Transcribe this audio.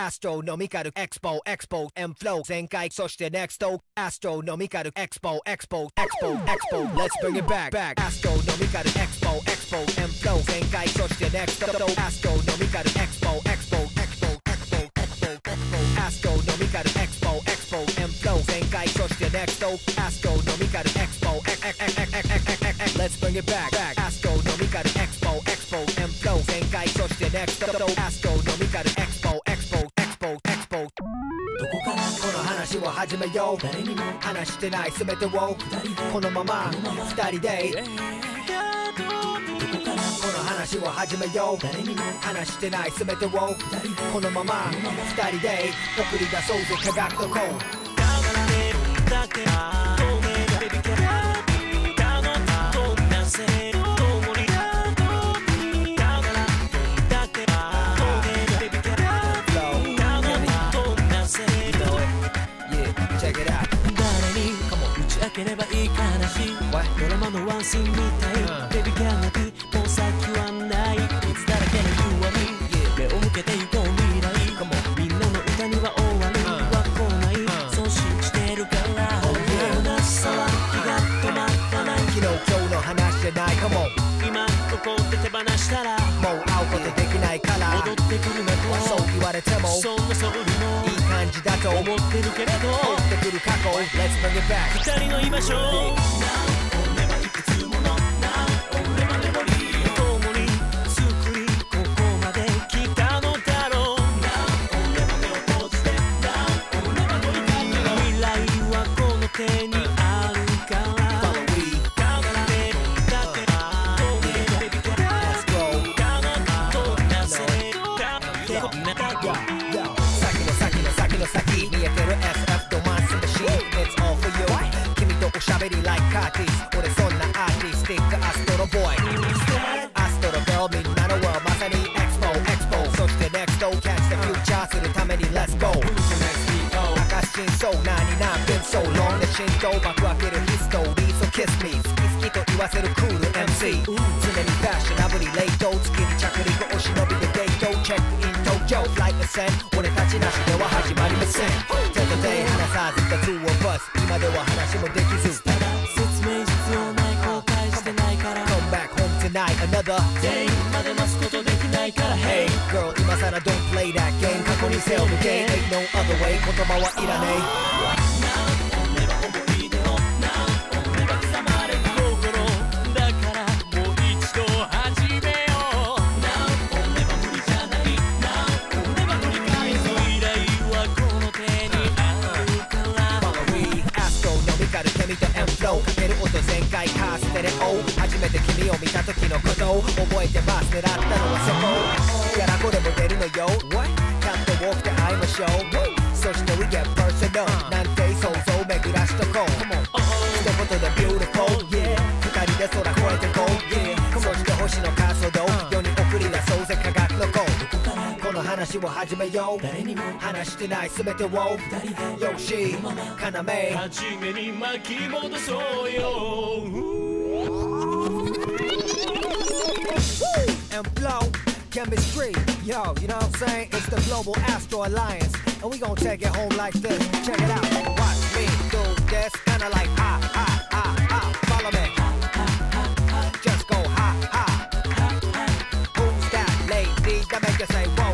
Astro Astronomical Expo Expo and Flow Zenkai Soshite Next Astronomical Expo Expo Expo Expo. Let's bring it back back. Astro Astronomical Expo Expo and Flow Zenkai Soshite Next Astronomical Expo Expo Expo Expo Expo Expo. Astro Astronomical Expo Expo and Flow Zenkai Soshite Next Astronomical Expo Let's bring it back back. 始めよう。誰にも話してない。全てをこのまま。2人で。この話を始めよう。誰にも話してない。全てをこのまま。2人で。送り出そうぜ。科学とこう。ラマのワンシーンみたいベビキャラビもう先はない傷だらけの弱み目を向けてゆこう未来。みんなの歌には終わりは来。ないんそう信じてるから同じ騒ぎが止まらない昨日今日の話じゃないかも今ここで手放したらもう会うことできないから戻ってくるなとそう言われてもそんなそぶりもいい感じだと思ってるけれど追ってくる過去 Let's bring it back 二人の居場所ティス俺そんなアーティスティックアストロボーイ。アストロガールみんなの world まさに Expo Expo そして Next Catch the future するために Let's go 明石真相何何 been so long で浸透爆開けるヒストリー So kiss me 好き好きと言わせるクール MC 常にファッショナブリレイト月に着陸お忍びでデートチェックイン東京フライト線俺たちなしでは始まりません。Till the day 話さず the two of us 今では話もできず。ない another day まで待つことできないから Hey girl 今さら don't play that game 過去に背を向け Ain't no other way 言葉はいらね心初めて君を見た時のことを覚えてます。狙ったのはそこ。やらこれも出るのよ。クで会いましょうそして We get personal なんて想像巡らしとこう。一言で beautiful yeah. 二人で空越えて go yeah. そして星の滑走道世に送り出そうぜ科学のコードこの話を始めよう。誰にも。話してない全てを二人でよし。要初めに巻き戻そうよ and flow chemistry. Yo, you know what I'm saying? It's the Global Astro Alliance, and we gonna take it home like this. Check it out. Watch me do this, kinda like ah ah ah ah. Follow me. Just go ha ha. Who's that lady that make you say whoa